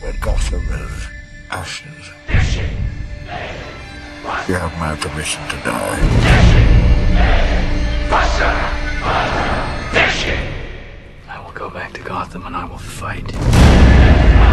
Where Gotham is ashes. You have my permission to die. I will go back to Gotham and I will fight.